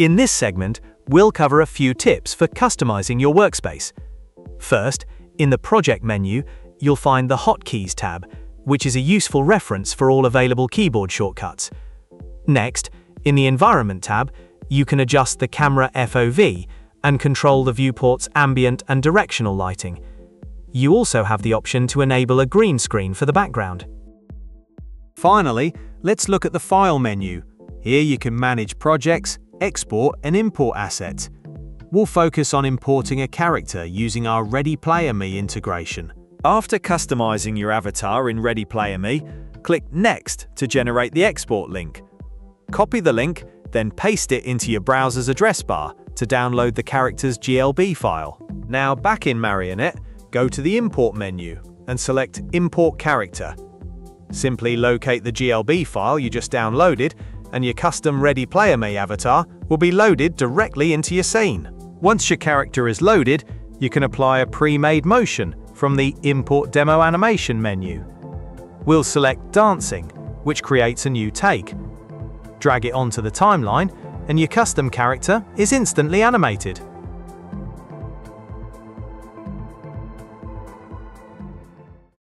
In this segment, we'll cover a few tips for customizing your workspace. First, in the Project menu, you'll find the Hotkeys tab, which is a useful reference for all available keyboard shortcuts. Next, in the Environment tab, you can adjust the camera FOV and control the viewport's ambient and directional lighting. You also have the option to enable a green screen for the background. Finally, let's look at the File menu. Here you can manage projects, export and import assets. We'll focus on importing a character using our Ready Player Me integration. After customizing your avatar in Ready Player Me, click Next to generate the export link. Copy the link, then paste it into your browser's address bar to download the character's GLB file. Now back in Marionette, go to the Import menu and select Import Character. Simply locate the GLB file you just downloaded and your custom Ready Player Me avatar will be loaded directly into your scene. Once your character is loaded, you can apply a pre-made motion from the Import Demo Animation menu. We'll select Dancing, which creates a new take. Drag it onto the timeline, and your custom character is instantly animated.